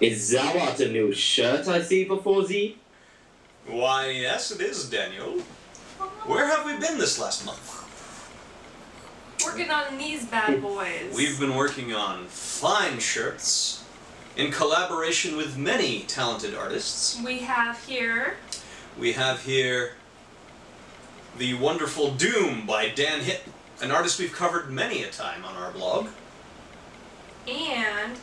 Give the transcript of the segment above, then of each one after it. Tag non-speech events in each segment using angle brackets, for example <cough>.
Is that a new shirt I see before Z? Why, yes, it is, Daniel. Where have we been this last month? Working on these bad hmm. boys. We've been working on fine shirts in collaboration with many talented artists. We have here. We have here the wonderful Doom by Dan Hipp, an artist we've covered many a time on our blog. And.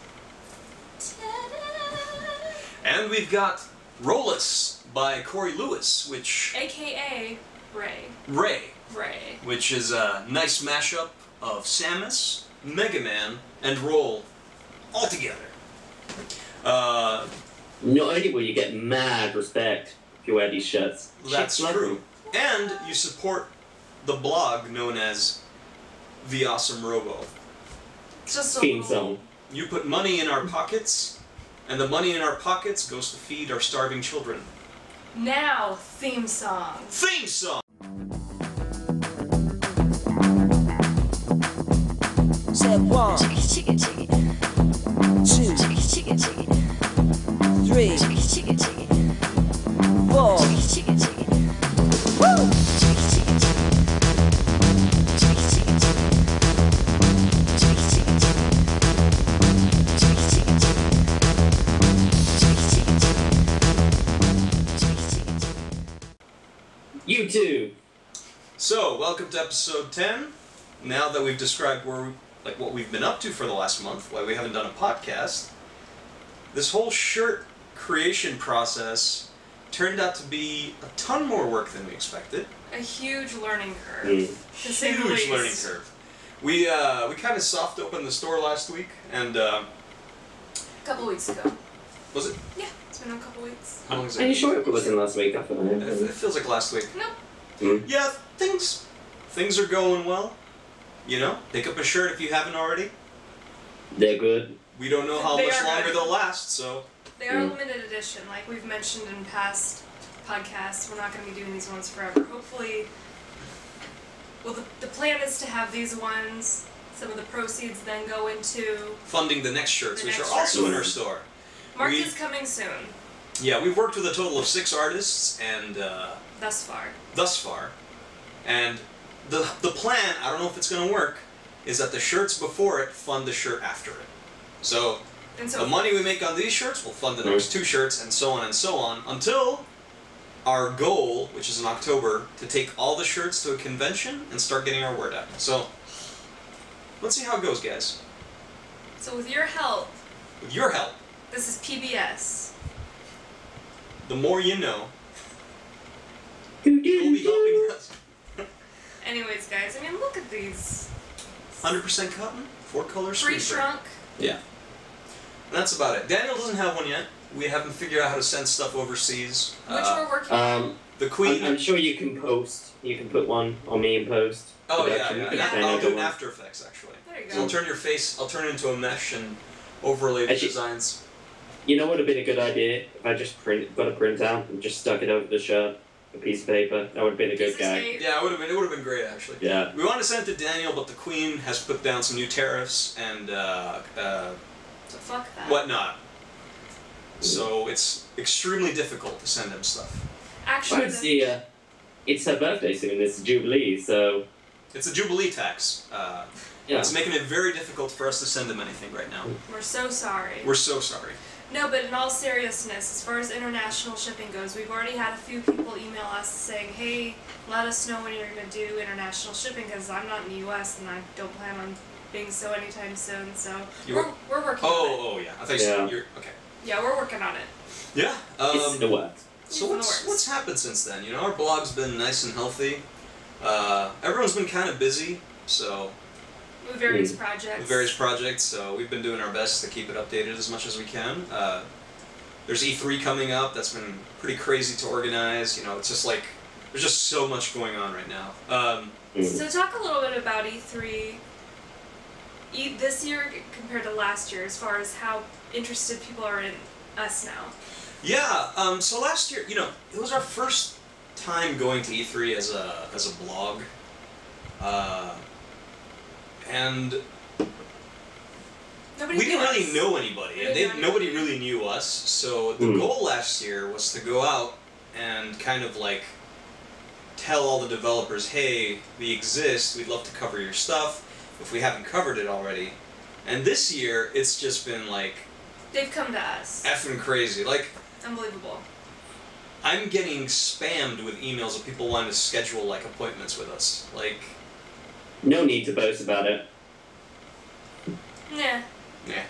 And we've got Rolus by Corey Lewis, which AKA Ray. Ray, Ray. which is a nice mashup of Samus, Mega Man, and Roll all together. Uh, Not only will you get mad respect if you wear these shirts. that's shit's lovely. true. And you support the blog known as The Awesome Robo. Just a Theme little. song. You put money in our pockets, and the money in our pockets goes to feed our starving children. Now, theme song. Theme song! Said one, Chicken, chicken, chicken, two, chicken, chicken, chicken, three, chicken, chicken, chicken, four, chicken, chicken, woo, You too. So, welcome to episode 10. Now that we've described where we, like what we've been up to for the last month, why we haven't done a podcast, this whole shirt creation process turned out to be a ton more work than we expected. A huge learning curve. Mm. To say the Huge learning curve. We uh, we kind of soft opened the store last week, and uh, A couple weeks ago. was it? Yeah, it's been a couple weeks. How long is Are you sure it wasn't last week? I thought It, it feels like last week. Nope. Mm. Yeah, things things are going well. You know, pick up a shirt if you haven't already. They're good. We don't know how They much longer good. they'll last, so They are Mm. limited edition, like we've mentioned in past podcasts. We're not going to be doing these ones forever. Hopefully, well, the, the plan is to have these ones. Some of the proceeds then go into. funding the next shirts, The which next are also in our store. Mark We- is coming soon. Yeah, we've worked with a total of six artists, and uh, Thus far. thus far, and the the plan I don't know if it's gonna work is that the shirts before it fund the shirt after it. So And so the money we make on these shirts will fund the next two shirts, and so on and so on until our goal, which is in October, to take all the shirts to a convention and start getting our word out. So let's see how it goes, guys. So with your help, With your help, this is PBS. the more you know, Do, you'll do, be helping do. us. Anyways, guys, I mean, look at these. 100% cotton, four color Free screen print. shrunk. Yeah. And that's about it. Daniel doesn't have one yet. We haven't figured out how to send stuff overseas. Which Uh, we're working on. Um, the I'm, Queen. I'm sure you can post. You can put one on me and post. oh yeah, production. yeah. You can yeah. send I'll do it. After Effects actually. There you go. So I'll turn your face. I'll turn it into a mesh and overlay the Actually- designs. You know what would have been a good idea if I just print got a printout and just stuck it over the shirt, a piece of paper. That would have been a good of gag. Yeah, it would have been. It would have been great actually. Yeah. We wanted to send it to Daniel, but the Queen has put down some new tariffs and uh, uh, fuck that. whatnot. So it's extremely difficult to send him stuff. Actually, Well, it's the, the uh, it's her birthday soon. It's a Jubilee, so It's a Jubilee tax. Uh, yeah. It's making it very difficult for us to send him anything right now. we're so sorry. We're so sorry. No, but in all seriousness, as far as international shipping goes, we've already had a few people email us saying, "Hey, let us know when you're going to do international shipping," because I'm not in the U.S. and I don't plan on being so anytime soon. So You we're, were- we're working on it. Oh, oh yeah. I thought you said Yeah. you're okay. Yeah, we're working on it. Yeah. it's Um, in the works. so in the what's works. what's happened since then? You know, our blog's been nice and healthy. Uh, everyone's been kind of busy, so With various Mm. projects. with various projects. So we've been doing our best to keep it updated as much as we can. Uh, there's E3 coming up. That's been pretty crazy to organize. You know, it's just like there's just so much going on right now. Um, Mm. So talk a little bit about E3 e- this year compared to last year, as far as how interested people are in us now. Yeah. Um, so last year, you know, it was our first time going to E3 as a as a blog, uh, and Nobody Nobody we didn't knew really us. know anybody, We and they, didn't know nobody really knew us. So the Hmm. goal last year was to go out and kind of like tell all the developers, "Hey, we exist. We'd love to cover your stuff if we haven't covered it already." And this year, it's just been like They've come to us. effing crazy. Like Unbelievable. I'm getting spammed with emails of people wanting to schedule like appointments with us. Like, No need to boast about it. Yeah. yeah.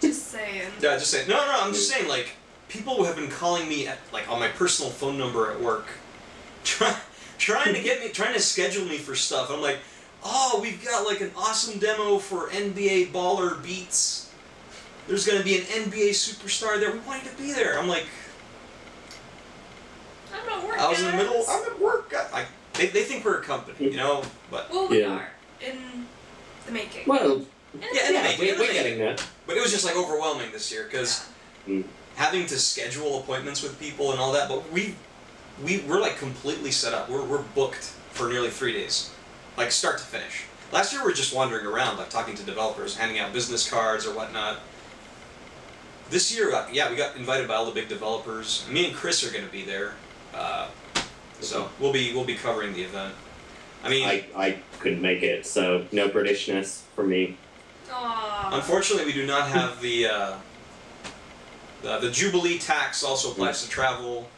Just saying. Yeah, just saying. No, no, I'm just saying. Like, people have been calling me at, like on my personal phone number at work, <laughs> try, trying to get me, trying to schedule me for stuff. I'm like, oh, we've got like an awesome demo for NBA Baller Beats. There's gonna be an NBA superstar there. We want you to be there. I'm like, I'm at work. I was in the middle. I'm at work. I, I, they, they think we're a company, you know, but Well, we Yeah. are in the making. Well, In the Yeah, in the yeah, making, we, in the we're making. getting there. but it was just like overwhelming this year because Mm. having to schedule appointments with people and all that. But we we we're like completely set up. We're we're booked for nearly three days, like start to finish. Last year we were just wandering around, like talking to developers, handing out business cards or whatnot. This year, uh, yeah, we got invited by all the big developers. Me and Chris are going to be there, uh, so we'll be we'll be covering the event. I mean, I, I couldn't make it, so no Britishness for me. Aww. Unfortunately, we do not have the uh, the, the Jubilee tax. Also applies to travel.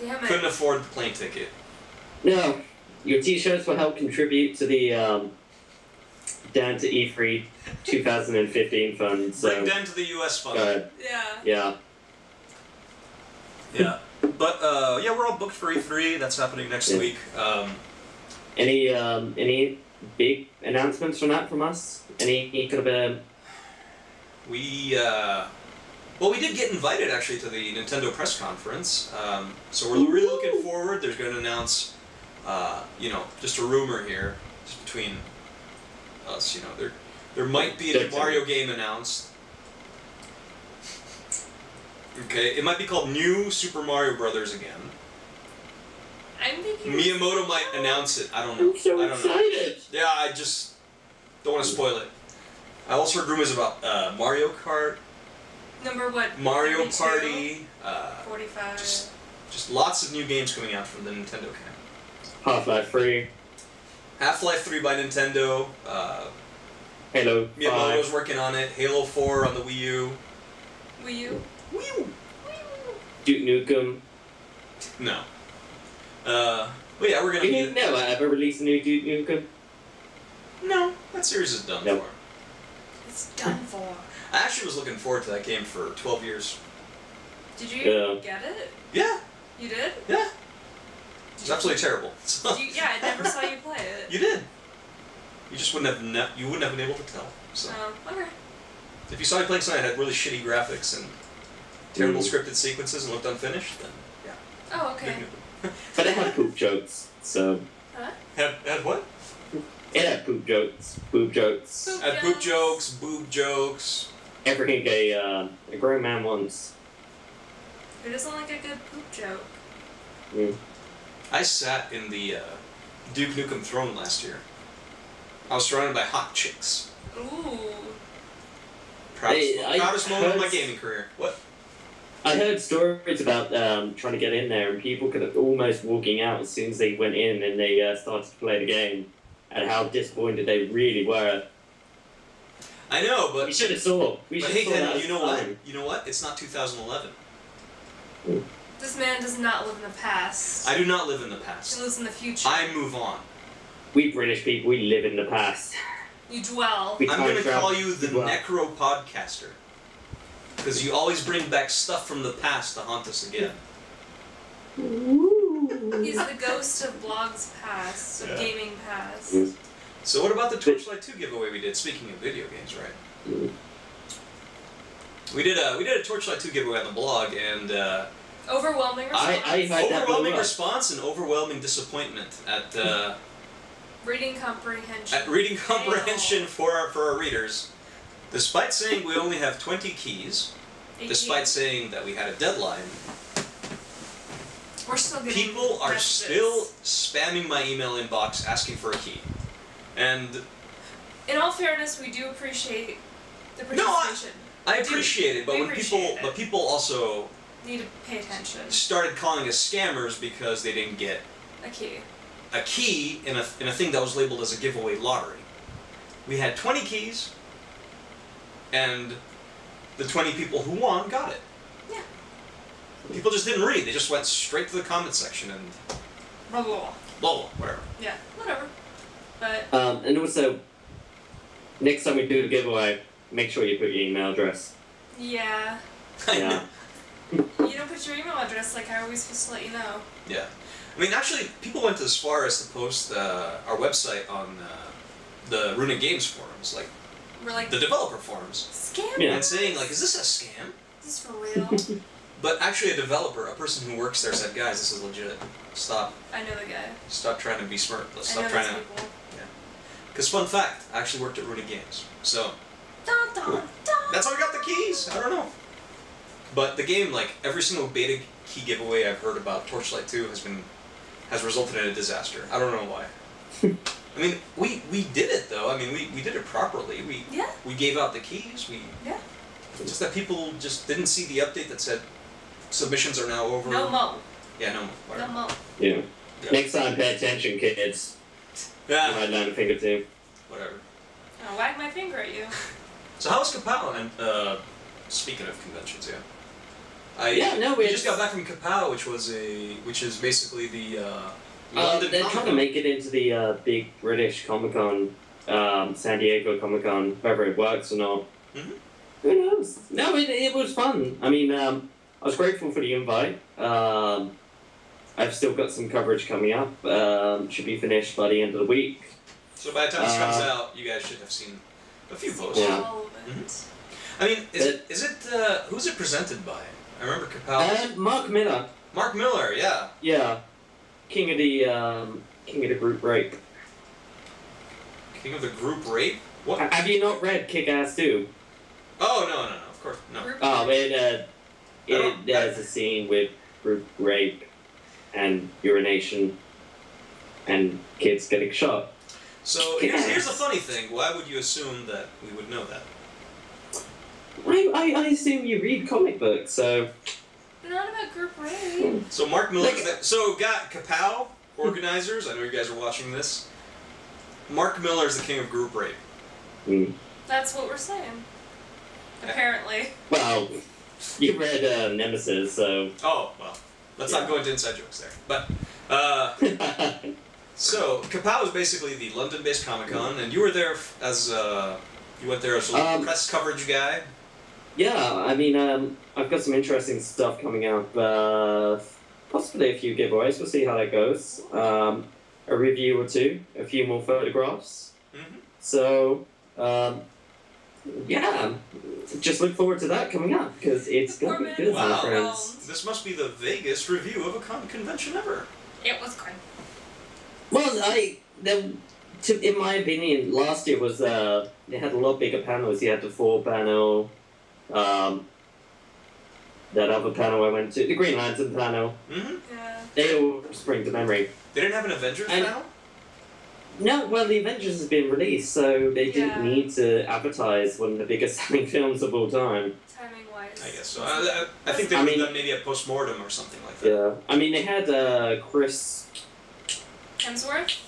Damn Couldn't afford the plane ticket. No, your t-shirts will help contribute to the um, down to E3 2015 fund. So, Bring down to the U.S. fund. uh, Yeah. yeah. Yeah, but uh, yeah, we're all booked for E3. That's happening next Yeah. week. Um, Any um, any big announcements from that from us? Any kind of a we uh, well, we did get invited actually to the Nintendo press conference. Um, so we're really looking forward. There's going to announce, uh, you know, just a rumor here, just between us. You know, there there might be a Mario game announced. Okay, it might be called New Super Mario Brothers again. I'm thinking. Miyamoto might announce it. I don't know. I'm so I don't know. excited. Yeah, I just don't want to spoil it. I also heard rumors about uh, Mario Kart, Number what? Mario 42? Party, uh, 45. Just- just lots of new games coming out from the Nintendo camp. Half-Life 3, Half Life 3 by Nintendo. Uh, Halo Miyamoto's 5, working on it. Halo 4 on the Wii U. Wii U. Wii Duke Nukem. No. Uh, well, yeah, we're gonna Did be. you never ever release a new Duke Nukem? No, that series is done No. for. It's done for. I actually was looking forward to that game for 12 years. Did you Yeah. get it? Yeah, You did? yeah. It's absolutely terrible. Did you, yeah, I never saw you play it. <laughs> You did. You just wouldn't have ne- you wouldn't have been able to tell. So Um, okay. if you saw me playing something that had really shitty graphics and terrible Mm. scripted sequences and looked unfinished, then yeah. Oh, okay. <laughs> But it had poop jokes, so Had, had what? it had poop jokes, poop jokes. Poop Had poop jokes. jokes, boob jokes. Everything a uh, a grown man wants. Who doesn't like a good poop joke? Mm. I sat in the uh, Duke Nukem throne last year. I was surrounded by hot chicks. Ooh. Proudest, Hey, I proudest moment of my gaming career. What? I heard stories about um, trying to get in there and people kind of almost walking out as soon as they went in and they uh, started to play the game, and how disappointed they really were. I know, but We should have saw. We but hey, have saw that you know what? You know what? It's not 2011. This man does not live in the past. I do not live in the past. He lives in the future. I move on. We British people, we live in the past. You dwell. We I'm going to call you the as. Necro Podcaster. Because you always bring back stuff from the past to haunt us again. He's the ghost of blogs past, of Yeah. gaming past. Mm. So what about the Torchlight 2 giveaway we did? Speaking of video games, right? Mm. We did a we did a Torchlight 2 giveaway on the blog, and uh, Overwhelming response. I- I had- overwhelming blew response and overwhelming disappointment at uh, Reading comprehension. at reading comprehension for our for our readers. Despite saying we only have 20 keys, despite saying that we had a deadline, We're still people are messages. still spamming my email inbox asking for a key. And In all fairness, we do appreciate The No, I- I appreciate it, but when people it. but people also Need to pay attention. started calling us scammers because they didn't get A key. a key in a, in a thing that was labeled as a giveaway lottery. We had 20 keys, and the 20 people who won got it. Yeah. People just didn't read, they just went straight to the comment section and Blah blah blah. blah, blah, whatever. Yeah, whatever. But Um, and also, next time we do the giveaway, make sure you put your email address. yeah, <laughs> Yeah. you don't put your email address. Like, how are we supposed to let you know? Yeah. I mean, actually, people went as far as to post uh, our website on uh, the Runic Games forums, like We're like the developer forums, scam. Yeah. and saying, like, is this a scam? Is this for real? <laughs> But actually, a developer, a person who works there, said, guys, this is legit. Stop. I know the guy. Stop trying to be smart. Let's I know stop those trying to. people. Because fun fact, I actually worked at Runic Games, so Dun, dun, dun. that's how I got the keys. I don't know. But the game, like every single beta key giveaway I've heard about Torchlight 2 has been has resulted in a disaster. I don't know why. <laughs> I mean, we we did it though. I mean, we, we did it properly. We Yeah. we gave out the keys. We Yeah. Just that people just didn't see the update that said submissions are now over. No mo. Yeah, no. No Whatever. mo. Yeah. Yeah. Next time, pay attention, kids. You Yeah. might learn a thing or two. Whatever. I'll wag my finger at you. So how was Kapow? And uh, speaking of conventions, yeah. I Yeah, no, we it's- just got back from Kapow, which was a which is basically the uh, Uh, they're trying to make it into the uh, big British Comic Con, um, San Diego Comic Con, whether it works or not. Mhm. Who knows? No, it, it was fun. I mean, um, I was grateful for the invite. Um, I've still got some coverage coming up. Um, should be finished by the end of the week. So by the time this comes Uh, out, you guys should have seen a few posts. Yeah. it. Mhm. I mean, is it is it uh, who's it presented by? I remember Kapow. And Mark Millar, Mark Millar, yeah. yeah, king of the um, king of the group rape. King of the group rape. What? Have you not read Kick Ass 2? Oh no no no! Of course no. Group Oh, it, uh, I don't- it, there's a scene with group rape and urination and kids getting shot. So here's, here's the funny thing. Why would you assume that we would know that? I, I, I assume you read comic books, so But not about group rape. <laughs> So Mark Millar. Like- so got Kapow organizers. I know you guys are watching this. Mark Millar is the king of group rape. mm. That's what we're saying. Apparently. well, you <laughs> read uh, Nemesis, so Oh well, let's Yeah. not go into inside jokes there. But uh, <laughs> so Kapow is basically the London-based Comic Con, and you were there as uh, you went there as a Um, press coverage guy. Yeah. I mean, um, I've got some interesting stuff coming up. Uh, possibly a few giveaways. We'll see how that goes. Um, a review or two, a few more photographs. Mhm. So, um, yeah, just look forward to that coming up because it's gonna be man good, my Wow. friends. This must be the vaguest review of a con- convention ever. It was good. Well, I, the, to, in my opinion, last year was uh, they had a lot bigger panels. You had the four panel, um, that other panel I went to, the Green Lantern panel. hmm Yeah. They all spring to memory. They didn't have an Avengers And- panel. No, well, the Avengers has been released, so they Yeah. didn't need to advertise one of the biggest <laughs> selling films of all time. Timing wise. I guess so. I, I, I think they I would have mean- done maybe a post mortem or something like that. Yeah, I mean, they had uh, Chris Hemsworth?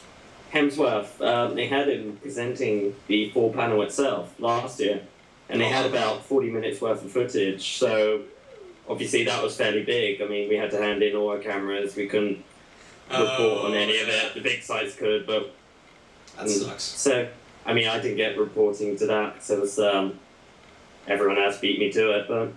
Hemsworth. Um, they had him presenting the full panel itself last year, and they had Oh. about forty minutes worth of footage. So obviously that was fairly big. I mean, we had to hand in all our cameras. We couldn't report on any of Oh, it. The big sites could, but That sucks. so I mean, I didn't get reporting to that. So it um, everyone else beat me to it, but.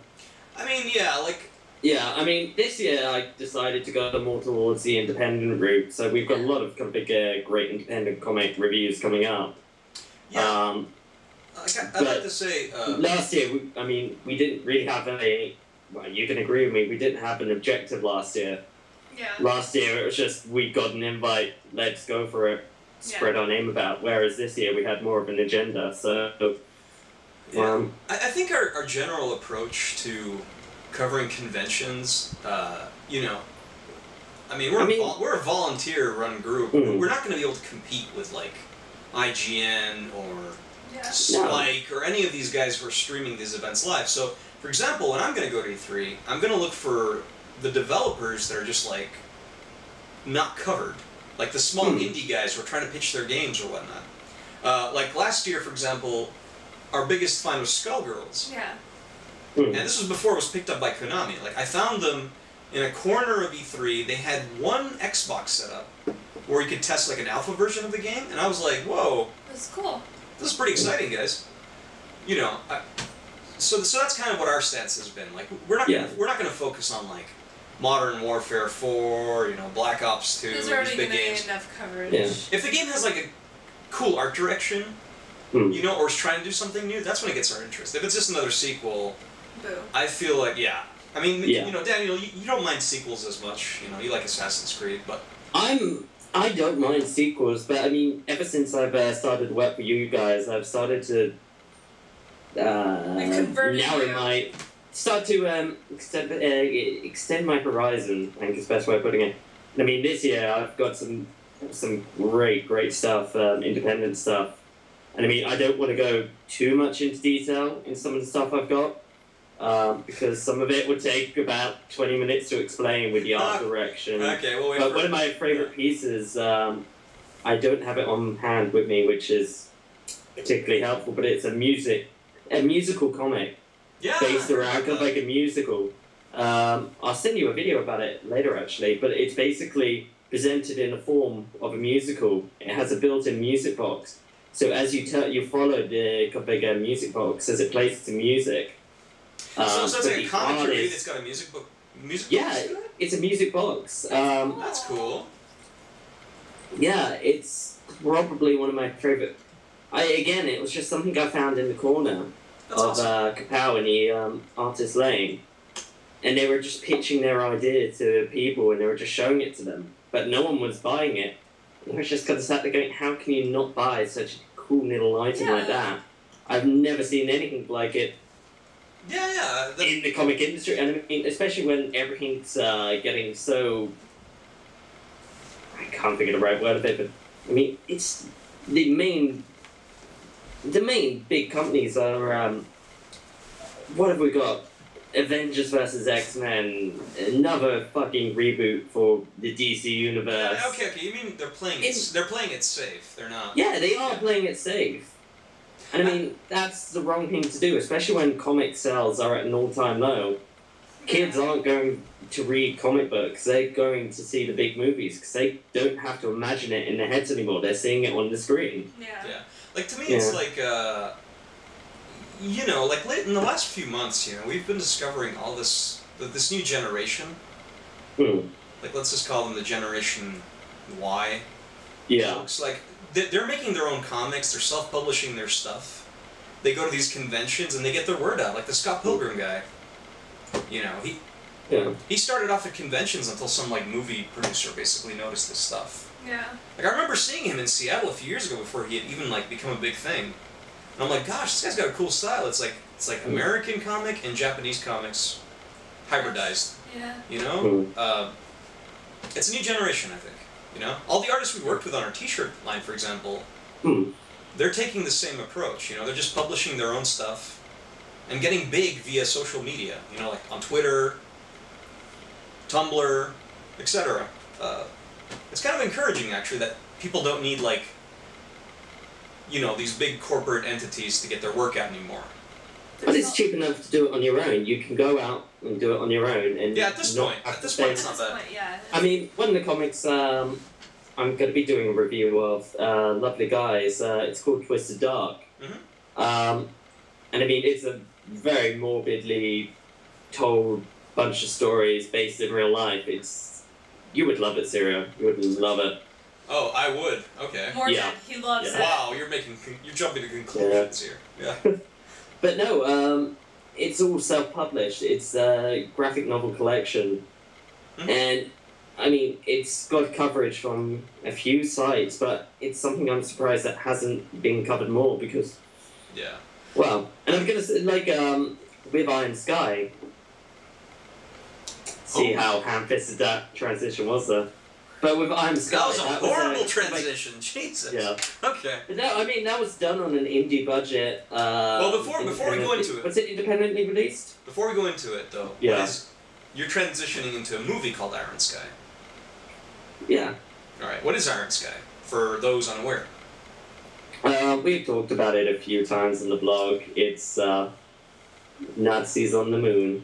I mean, yeah, like Yeah, I mean, this year I decided to go more towards the independent route, so we've got a lot of kind of big, uh, great independent comic reviews coming up. yeah. Um, I, I'd like to say. Uh, last year, we, I mean, we didn't really have any. Well, you can agree with me. We didn't have an objective last year. Yeah. Last year, it was just we got an invite. Let's go for it. Spread our name about. Whereas this year, we had more of an agenda. So, Yeah. um, I, I think our, our general approach to covering conventions, uh, you know, I mean, we're, I mean- a vol- we're a volunteer run group. Mhm. We're not going to be able to compete with, like, IGN or Yeah. Spike or any of these guys who are streaming these events live. So, for example, when I'm going to go to E3, I'm going to look for the developers that are just like not covered, like the small Hmm. indie guys who are trying to pitch their games or whatnot. Uh, like last year, for example, our biggest find was Skullgirls, Yeah. Hmm. and this was before it was picked up by Konami. Like I found them in a corner of E3. They had one Xbox set up where you could test like an alpha version of the game, and I was like, whoa, That's cool. This is pretty exciting, guys. You know, I, so so that's kind of what our stance has been. Like, we're not Yeah. gonna, we're not going to focus on like Modern Warfare Four, you know, Black Ops Two, There's these already big games. enough coverage. Yeah. If the game has like a cool art direction, Hmm. you know, or is trying to do something new, that's when it gets our interest. If it's just another sequel, Boo. I feel like yeah. I mean, Yeah. you know, Daniel, you, you don't mind sequels as much. You know, you like Assassin's Creed, but I'm. I don't mind sequels, but I mean, ever since I've uh, started work for you guys, I've started to uh, narrow my start to um, extend uh, extend my horizon. I think is the best way of putting it. I mean, this year I've got some some great great stuff, um, independent stuff, and I mean, I don't want to go too much into detail in some of the stuff I've got. Um, because some of it would take about 20 minutes to explain with the art direction. okay. Well, But one of my favorite pieces, um, I don't have it on hand with me, which is particularly helpful. But it's a music, a musical comic yeah, based around kind of like a musical. Um, I'll send you a video about it later, actually. But it's basically presented in the form of a musical. It has a built-in music box. So as you tell, you follow the kind of like a music box as it plays the music. So, Um, so it's but like a comic you read. artist- It's got a music book. Music Yeah. it? It's a music box. Um, That's cool. Yeah, it's probably one of my favorite. I again, it was just something I found in the corner That's of awesome. uh, Kapow and the um, Artist Lane, and they were just pitching their idea to people, and they were just showing it to them, but no one was buying it. I was just kind of sat there going, "How can you not buy such a cool little item like that?" I've never seen anything like it yeah, yeah. that- in the comic industry, and I mean, especially when everything's uh, getting so. I can't think of the right word of it, but I mean, it's the main. The main big companies are. Um, what have we got? Avengers versus X Men, another fucking reboot for the DC universe. Yeah, okay, okay. You mean they're playing it? They're playing it safe. They're not. Yeah, they are playing it safe. And I mean, that's the wrong thing to do, especially when comic sales are at an all time low. Kids aren't going to read comic books, they're going to see the big movies because they don't have to imagine it in their heads anymore, they're seeing it on the screen. Yeah. Yeah. Like to me, it's like uh, you know, like late in the last few months, you know, we've been discovering all this th- this new generation. Hmm. Like let's just call them the generation Y. Yeah. Folks. Like they- they're making their own comics. They're self-publishing their stuff. They go to these conventions and they get their word out. Like the Scott Pilgrim guy. You know, he Yeah. he started off at conventions until some like movie producer basically noticed this stuff. Yeah. Like I remember seeing him in Seattle a few years ago before he had even like become a big thing. And I'm like, gosh, this guy's got a cool style. It's like it's like American comic and Japanese comics hybridized. Yeah. You know, Mm. uh, it's a new generation. I think. You know, all the artists we worked with on our T-shirt line, for example, Hmm. they're taking the same approach. You know, they're just publishing their own stuff and getting big via social media. You know, like on Twitter, Tumblr, etc. Uh, it's kind of encouraging, actually, that people don't need like, you know, these big corporate entities to get their work out anymore. But it's cheap enough to do it on your own. You can go out and do it on your own. and Yeah, at this not point- at this point, it's not this bad. yeah. I mean, one of the comics um, I'm going to be doing a review of, uh, Lovely Guys, uh, it's called Twisted Dark. Mhm. Um, and I mean, it's a very morbidly told bunch of stories based in real life. It's You would love it, Syria. You would love it. Oh, I would. Okay. Morgan, Yeah. he loves Yeah. it. Wow, you're making you're jumping to conclusions here. Yeah. <laughs> But no, um, it's all self-published. It's a graphic novel collection, Mhm. and I mean, it's got coverage from a few sites, but it's something I'm surprised that hasn't been covered more because, Yeah. well, and I'm gonna say like um, with Iron Sky. See Oh. how ham-fisted that transition was there. But with Iron Sky, That was a that horrible like- transition. <laughs> Jesus. yeah. Okay. But no, I mean that was done on an indie budget. Uh, Well, before- before we go into it- was it independently released? Before we go into it, though, Yeah. what is, you're transitioning into a movie called Iron Sky. Yeah. All right. What is Iron Sky? For those unaware. Uh, we've talked about it a few times in the blog. It's uh, Nazis on the moon.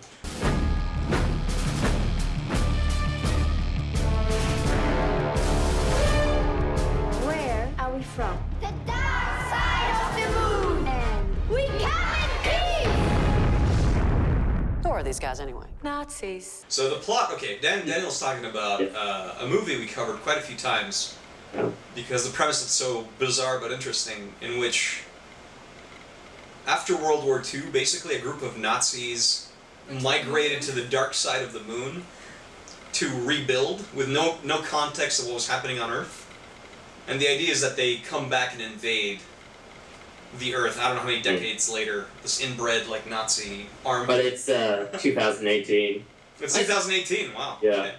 Are these guys anyway? Nazis. So the plot. Okay, Dan, Daniel's talking about uh, a movie we covered quite a few times because the premise is so bizarre but interesting. In which, after World War II, basically a group of Nazis migrated to the dark side of the moon to rebuild with no no context of what was happening on Earth. And the idea is that they come back and invade the Earth. I don't know how many decades later. This inbred like Nazi army. But it's uh, <laughs> 2018. It's 2018. Wow. Yeah. Okay.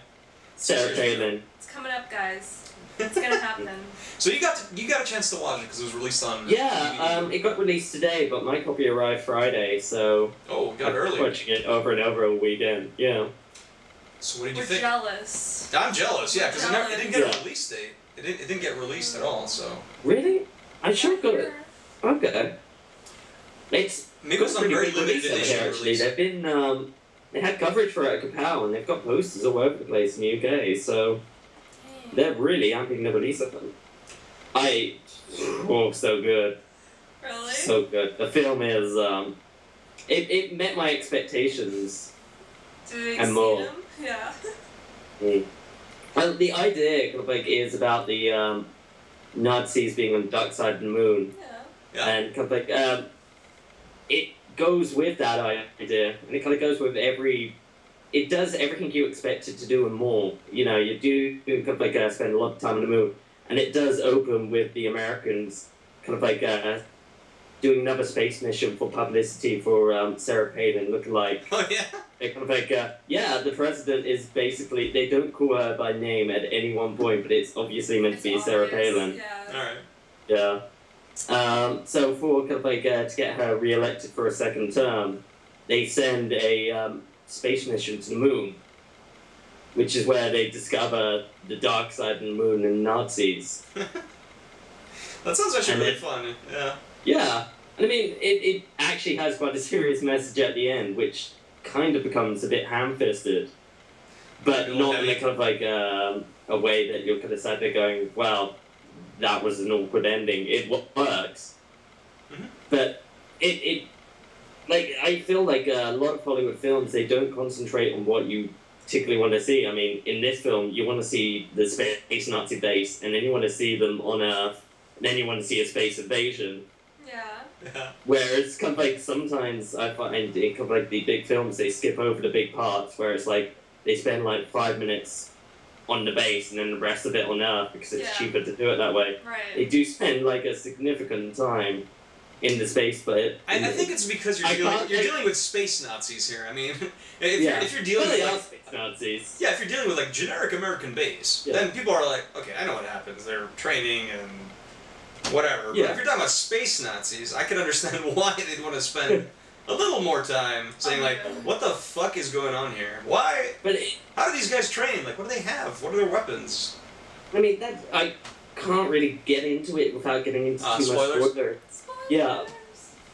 Sarah Six. Palin. It's coming up, guys. It's gonna happen. <laughs> So you got to, you got a chance to watch it because it was released on. Yeah, DVD. um, it got released today, but my copy arrived Friday, so oh, got it I'm early. watching it over and over a weekend. Yeah. So what did you We're think? jealous. I'm jealous. Yeah, because it, never- it didn't get a release date. It didn't, it didn't get released at all. So Really? I should have got it. Okay. It's maybe it was on pretty very big limited release edition here, actually. release. They've been um, they had coverage for it at and they've got posters all over the place in the UK. So they're really amping the release of them. I oh so good, Really? so good. The film is um, it, it met my expectations. Did and more. them? Yeah. Mm. And the idea kind of like is about the um, Nazis being on the dark side of the moon, Yeah. Yeah. and kind of like um, it goes with that idea, and it kind of goes with every. It does everything you expect it to do and more. You know, you do kind of like uh, spend a lot of time on the moon, and it does open with the Americans kind of like uh, doing another space mission for publicity for um, Sarah Palin, looking like <laughs> Oh yeah. they're kind of like, uh, yeah, the president is basically, they don't call her by name at any one point, but it's obviously meant to be It's Sarah Palin. Yeah. All right. Yeah. Um, so for kind of like, uh, to get her re-elected for a second term, they send a um, space mission to the moon, which is where they discover the dark side of the moon and Nazis. <laughs> That sounds actually And really it- fun. Yeah. Yeah, and I mean, it, it actually has quite a serious message at the end, which kind of becomes a bit ham-fisted, but not in a kind of like um, a way that you're kind of sat there going, "Well, that was an awkward ending." It wo- works, Mhm. but it it like I feel like a lot of Hollywood films they don't concentrate on what you particularly want to see. I mean, in this film, you want to see the space Nazi base, and then you want to see them on Earth, and then you want to see a space invasion. Yeah. Yeah. Whereas, kind of like sometimes I find in kind of like the big films, they skip over the big parts where it's like they spend like five minutes on the base and then the rest of it on Earth because it's Yeah. cheaper to do it that way. They do spend like a significant time in the space, but I, I think it's because you're I dealing you're I- dealing with space Nazis here. I mean, <laughs> if yeah, you're if you're dealing Well, with like, space Nazis. yeah, if you're dealing with like generic American base, Yeah. then people are like, okay, I know what happens. They're training and whatever. But if you're talking about space Nazis, I can understand <laughs> why they'd want to spend <laughs> a little more time saying like, what the fuck is going on here? Why? But it, How do these guys train? Like, what do they have? What are their weapons? I mean, that I can't really get into it without getting into Ah, too spoilers? much spoiler. Spoilers. Yeah.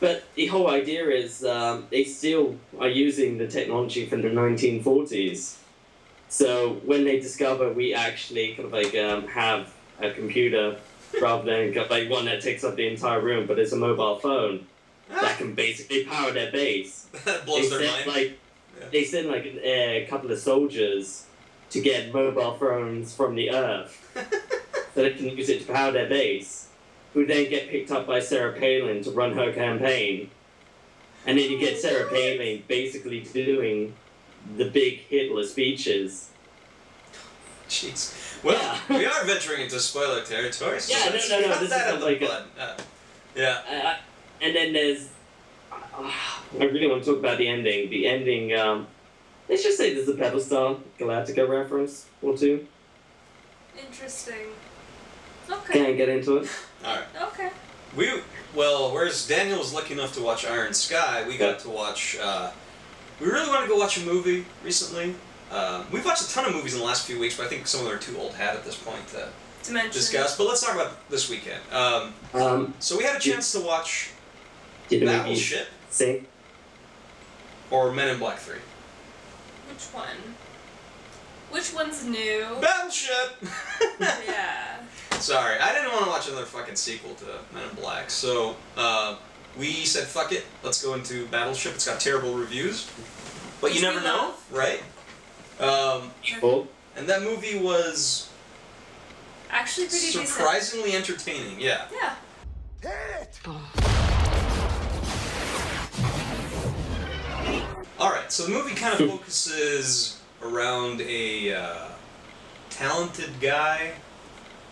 But the whole idea is um, they still are using the technology from the 1940s. So when they discover we actually kind of like um, have a computer rather than kind of like one that takes up the entire room, but it's a mobile phone that can basically power their base. <laughs> that blows they their send mind. like Yeah. they send like a couple of soldiers to get mobile phones from the Earth <laughs> so they can use it to power their base, who then get picked up by Sarah Palin to run her campaign. And then you get Sarah Palin basically doing the big Hitler speeches. Jeez. Well, Yeah. we are venturing into spoiler territory. So Yeah, no, no, no, this is out not of the like a- Uh, yeah. Uh, and then there's. I really want to talk about the ending. The ending, um, let's just say there's a Battlestar Galactica reference or two. Interesting. Okay. Can I get into it? <laughs> All right. Okay. We well, whereas Daniel was lucky enough to watch Iron Sky, we got to watch. Uh, we really wanted to go watch a movie recently. Um, we've watched a ton of movies in the last few weeks, but I think some of them are too old hat at this point to Dimension. discuss. But let's talk about this weekend. Um, Um, so we had a chance to watch did the movie Battleship sing? or Men in Black Three. Which one? Which one's new? Battleship. <laughs> yeah. Sorry, I didn't want to watch another fucking sequel to Men in Black, so uh, we said fuck it, let's go into Battleship. It's got terrible reviews, but you never know, love. right? Um, Oh, and that movie was Actually pretty decent. surprisingly entertaining. Yeah. Yeah. All right, so the movie kind of focuses around a uh, talented guy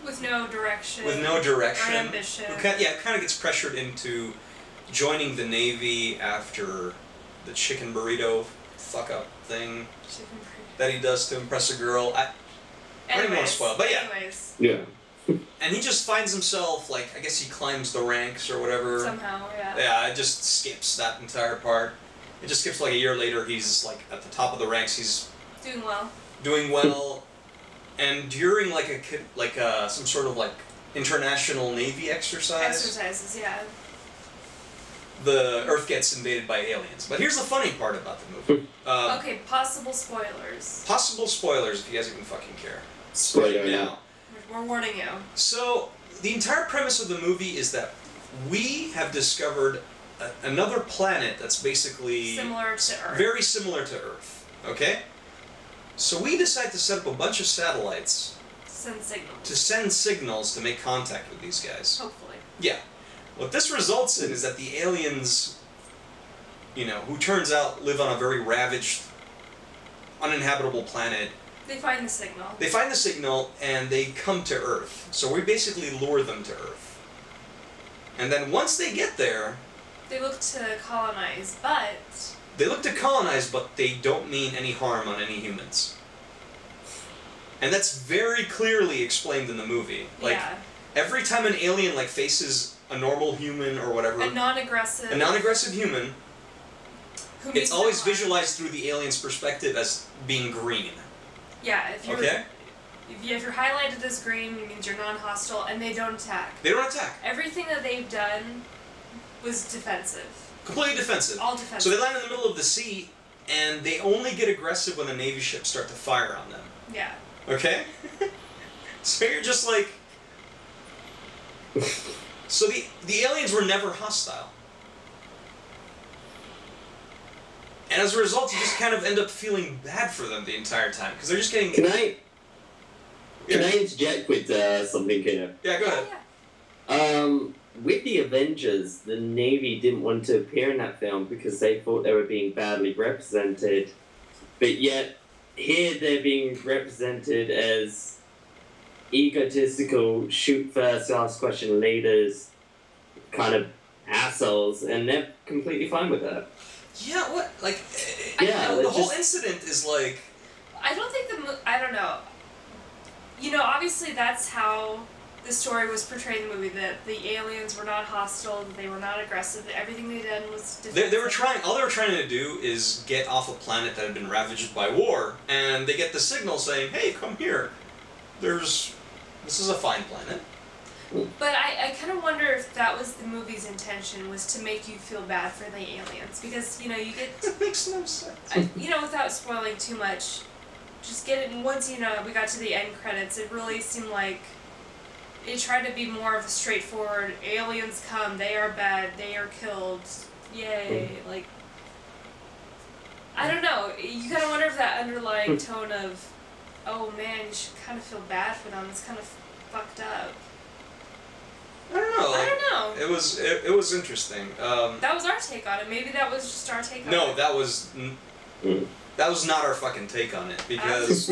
With no direction. with no direction, Or ambition. who kind yeah, kind of gets pressured into joining the navy after the chicken burrito fuck up thing burrito. that he does to impress a girl. I, I don't wanna spoil, but yeah. Anyways, yeah. <laughs> and he just finds himself like I guess he climbs the ranks or whatever. somehow, yeah. Yeah, it just skips that entire part. It just skips like a year later. He's like at the top of the ranks. He's Doing well. doing well, and during like a ki- like uh, some sort of like international navy exercise, Exercises, yeah. the Earth gets invaded by aliens. But here's the funny part about the movie. <laughs> Um, okay, possible spoilers. Possible spoilers if you guys even fucking care. Spoiler Right now. now. We're, we're warning you. So the entire premise of the movie is that we have discovered a, another planet that's basically Similar to Earth. very similar to Earth. Okay. So we decide to set up a bunch of satellites Send signals. to send signals to make contact with these guys. Hopefully. Yeah. What this results in is that the aliens, you know, who turns out live on a very ravaged, uninhabitable planet, They find the signal. they find the signal and they come to Earth. So we basically lure them to Earth. And then once they get there, They look to colonize, but they look to colonize, but they don't mean any harm on any humans. And that's very clearly explained in the movie. Like yeah, every time an alien like faces a normal human or whatever, a non-aggressive. a non-aggressive human, who it's always visualized through the alien's perspective as being green. Yeah, if you're Okay? if, you, if you're highlighted as green, it means you're non-hostile, and they don't attack. They don't attack. Everything that they've done was defensive. Completely defensive. All defensive. So they land in the middle of the sea, and they only get aggressive when the navy ships start to fire on them. Yeah. Okay? <laughs> so you're just like. So the the aliens were never hostile. And as a result, you just kind of end up feeling bad for them the entire time because they're just getting. Can I can Yeah. I interject with uh, something here? Yeah, go Yeah, ahead. yeah. Um, with the Avengers, the Navy didn't want to appear in that film because they thought they were being badly represented. But yet, here they're being represented as egotistical, shoot first, ask question leaders, kind of assholes, and they're completely fine with that. Yeah, what? Like, eh, Yeah, the let's whole just- incident is like. I don't think the mo- I don't know. You know, obviously that's how the story was portrayed in the movie. That the aliens were not hostile, that they were not aggressive, that everything they did was. They, they were trying. All they were trying to do is get off a planet that had been ravaged by war, and they get the signal saying, "Hey, come here. There's, this is a fine planet." But I, I kind of wonder if that was the movie's intention was to make you feel bad for the aliens because you know you get <laughs> It makes no sense. I, you know without spoiling too much, just get it. Once you know we got to the end credits, it really seemed like it tried to be more of a straightforward aliens come, they are bad, they are killed, yay! Like I don't know. You kind of wonder if that underlying tone of, oh man, you should kind of feel bad for them. It's kind of fucked up. I don't know. I don't know. It was it, it was interesting. Um, That was our take on it. Maybe that was just our take on no, it. that was Mm. that was not our fucking take on it I'm just because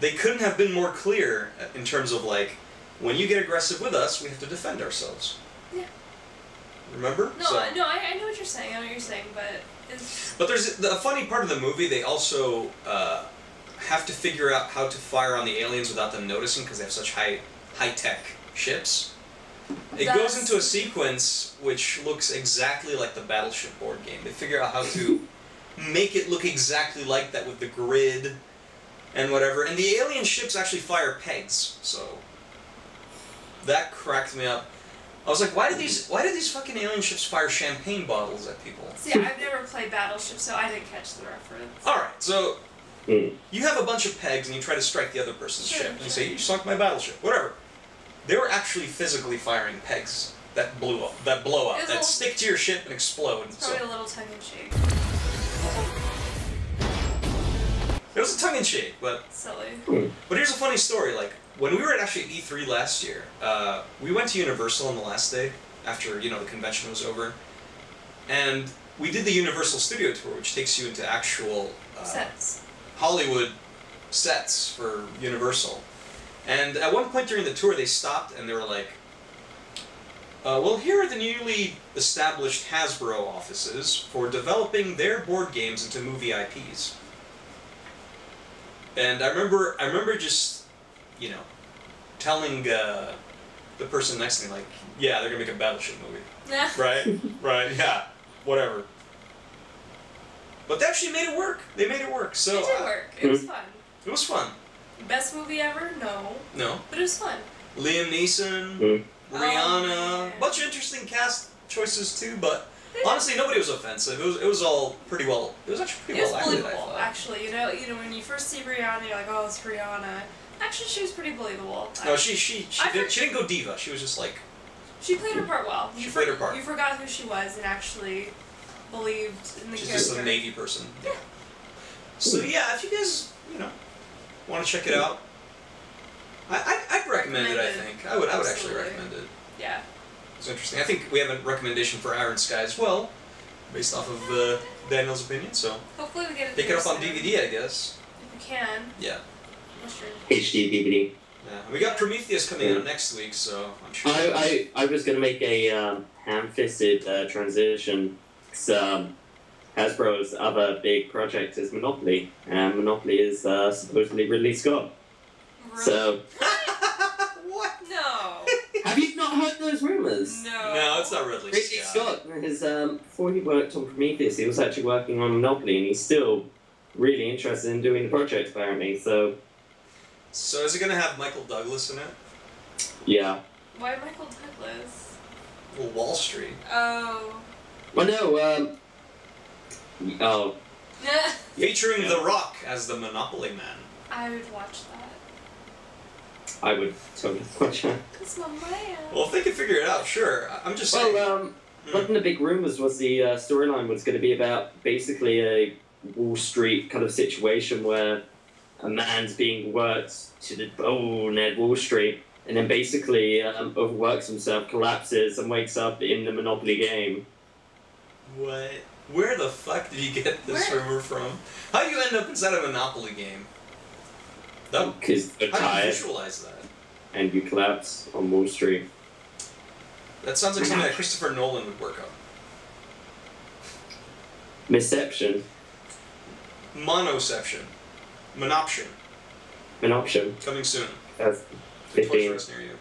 they couldn't have been more clear in terms of like when you get aggressive with us, we have to defend ourselves. Yeah. Remember? No, So- I- no, I, I know what you're saying. I know what you're saying, but it's But there's the funny part of the movie. They also uh, have to figure out how to fire on the aliens without them noticing because they have such high high tech ships. It goes into a sequence which looks exactly like the Battleship board game. They figure out how to <laughs> make it look exactly like that with the grid and whatever. And the alien ships actually fire pegs, so that cracked me up. I was like, why do these why do these fucking alien ships fire champagne bottles at people? See, I've never played Battleship, so I didn't catch the reference. Alright, so Mm. you have a bunch of pegs and you try to strike the other person's Sure, ship. And you say. You sunk my battleship. Whatever. They were actually physically firing pegs that blew up that blow up, that all- stick to your ship and explode. It's So probably a little tongue in cheek. it was a tongue in cheek, but Silly. But here's a funny story. Like when we were at actually E3 last year, uh, we went to Universal on the last day after you know the convention was over, and we did the Universal Studio Tour, which takes you into actual uh, Sets. Hollywood sets for Universal. And at one point during the tour, they stopped and they were like, uh, "Well, here are the newly established Hasbro offices for developing their board games into movie IPs." And I remember, I remember just, you know, telling uh, the person next to me, like, "Yeah, they're gonna make a Battleship movie." Nah. <laughs> Right? right? Yeah. Whatever. But they actually made it work. They made it work. So it did uh, work. It was fun. it was fun. Best movie ever? No. No. But it was fun. Liam Neeson, Mm. Rihanna, Oh, man. bunch of interesting cast choices too. But honestly, nobody was offensive. It was it was all pretty well. It was actually pretty It was well acted. Believable, thought. actually. You know, you know, when you first see Rihanna, you're like, oh, it's Rihanna. Actually, she was pretty believable. No, I- she she she, I did, she didn't go diva. She was just like she played her part well. She You played her part. You forgot who she was and actually believed in the she's character. just a navy person. Yeah. So yeah, if you guys you know want to check it out, I I I'd recommend it. I think I would I would actually recommend it. Yeah. It's interesting. I think we have a recommendation for Iron Sky as well, based off of uh, Daniel's opinion. So Hopefully we get it. pick it up on soon. DVD, I guess. If we can. Yeah. Unless you're- HD DVD. Yeah. We got Prometheus coming out next week, so I'm sure. I, I, I was going to make a um, ham-fisted uh, transition 'cause, um, Hasbro's other big project is Monopoly, and Monopoly is uh, supposedly Ridley Scott. Really? So, <laughs> what? No. <laughs> have you not heard those rumors? No. No, it's not Ridley, Ridley Scott, his, um, before he worked on Prometheus, he was actually working on Monopoly, and he's still really interested in doing the project, apparently. So, So is it gonna have Michael Douglas in it? yeah. Why Michael Douglas? Well, Wall Street. Oh. Well, no, um, oh, <laughs> Featuring The Rock as the Monopoly Man. I would watch that. I would totally <laughs> watch that. That's my man. Well, if they can figure it out, sure. I- I'm just saying. Well, um, Mm. one of the big rumors was the uh, storyline was going to be about basically a Wall Street kind of situation where a man's being worked to the bone at Wall Street, and then basically um, overworks himself, collapses, and wakes up in the Monopoly game. what? Where the fuck did you get this Where- rumor from? How do you end up inside a Monopoly game? That, Because you're how do you visualize that? and you collapse on Wall Street. That sounds like something that Christopher Nolan would work on. Misception, Monoception. Monoption. an option. Coming soon. That's To Toys 15. Near you.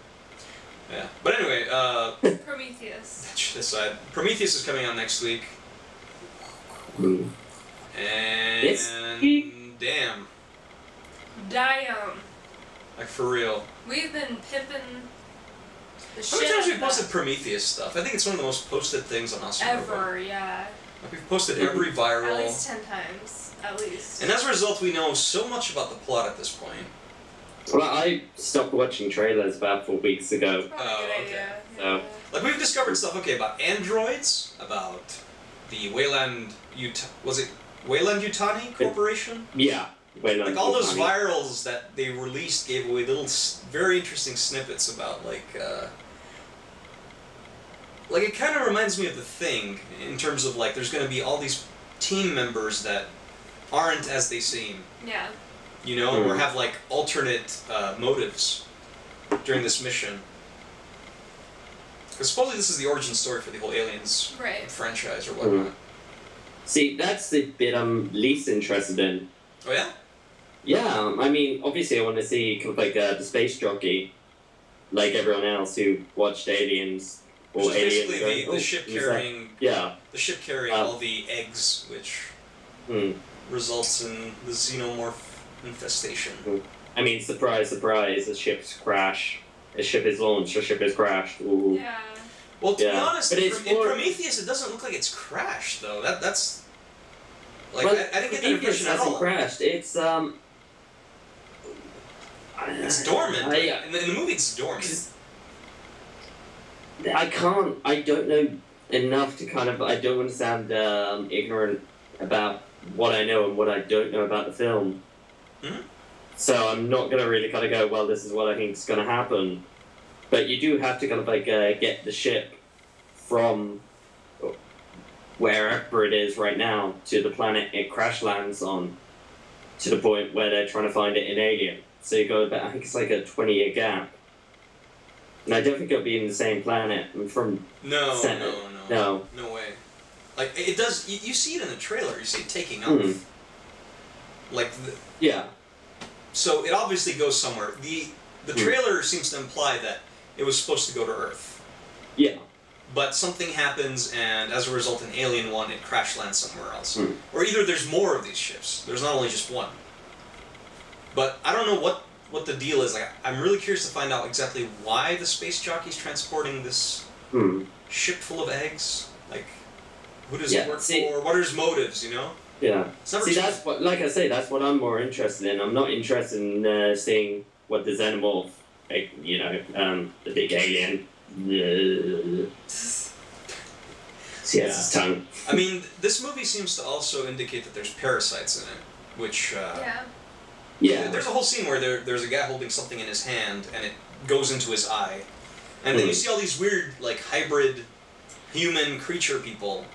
Yeah. But anyway, uh, <laughs> Prometheus. that shit aside, Prometheus is coming out next week. Mm. And Yes. damn, Damn. like for real. We've been pimping the How shit many times out we posted. Prometheus stuff? I think it's one of the most posted things on Awesome Robo. Ever, yeah. Like we've posted every viral. At least ten times. At least. And as a result, we know so much about the plot at this point. Well, I stopped watching trailers about four weeks ago. Oh, okay. idea. So- Like we've discovered stuff, okay, about androids, about the Weyland Ut was it Weyland Yutani Corporation? Yeah, when Like all those virals that they released gave away little, s- very interesting snippets about like, uh, like it kind of reminds me of the thing in terms of like there's going to be all these team members that aren't as they seem, Yeah. you know, or Mhm. have like alternate uh, motives during this mission. Because supposedly this is the origin story for the whole Aliens Right. franchise or whatnot. See, that's the bit I'm least interested in. Oh yeah. Yeah, um, I mean, obviously, I want to see kind of like uh, the space jockey, like everyone else who watched Aliens or Which is basically going, the, "Oh, the ship carrying Yeah. the ship carrying Um, all the eggs, which Hmm. results in the xenomorph infestation. I mean, surprise, surprise! A ship's crash. A ship is launched. A ship is crashed. Ooh. Yeah. Well, to be honest, in, it's Pro- in Prometheus, it doesn't look like it's crashed though. That that's like I, I didn't get that Prometheus impression at hasn't all. crashed. It's um. It's dormant. I, in, the, in the movie, it's dormant. I can't. I don't know enough to kind of. I don't want to sound um, ignorant about what I know and what I don't know about the film. Mhm. So I'm not gonna really kind of go. Well, this is what I think is gonna happen. But you do have to kind of like uh, get the ship from wherever it is right now to the planet it crash lands on, to the point where they're trying to find it in Alien. So you go about. I think it's like a twenty year gap. And I don't think it'll be in the same planet. From No, Senate. no, no, no, no way. Like it does. You, you see it in the trailer. You see it taking off. Hmm. Like the, yeah, so, it obviously goes somewhere. the The Hmm. trailer seems to imply that it was supposed to go to Earth, yeah, but something happens, and as a result, an Alien One, it crash lands somewhere else. Hmm. Or either there's more of these ships. There's not only just one. But I don't know what what the deal is. Like, I'm really curious to find out exactly why the space jockey's transporting this hmm. ship full of eggs. Like, who does Yeah, it work see- for? What are his motives? You know. yeah. See, just- that's what, like I say, that's what I'm more interested in. I'm not interested in uh, seeing what the xenomorph, like, you know, um, the big alien. Uh, see, that's his tongue. I mean, this movie seems to also indicate that there's parasites in it, which uh, Yeah. Yeah, There's a whole scene where there, there's a guy holding something in his hand and it goes into his eye. And then you Hmm. see all these weird, like, hybrid human creature people